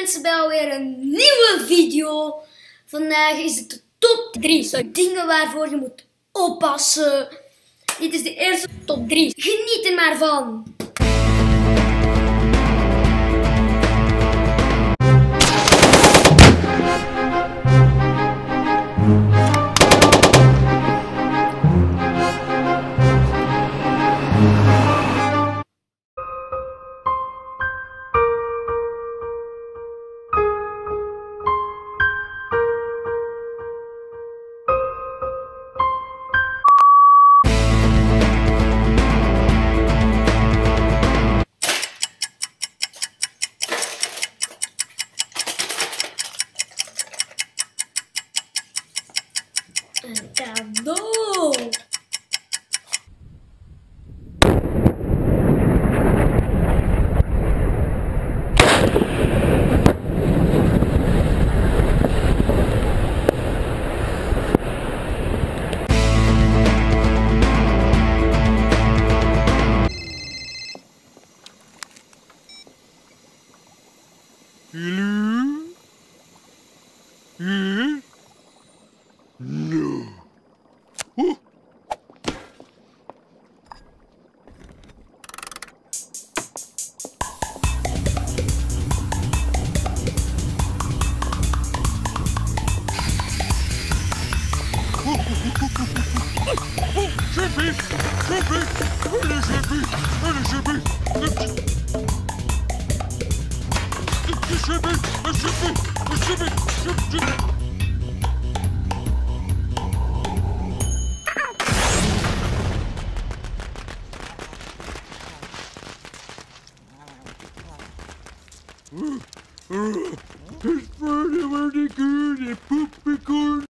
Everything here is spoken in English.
mensen bij alweer een nieuwe video. Vandaag is het de top 3 zo dingen waarvoor je moet oppassen. Dit is de eerste top 3. Geniet er maar van. acabó. Hello? Hmm? Oh. Chippy! Chippy! Where is Chippy? Where is Chippy? Chippy! Chippy! Chippy! It's pretty, pretty good, a popcorn.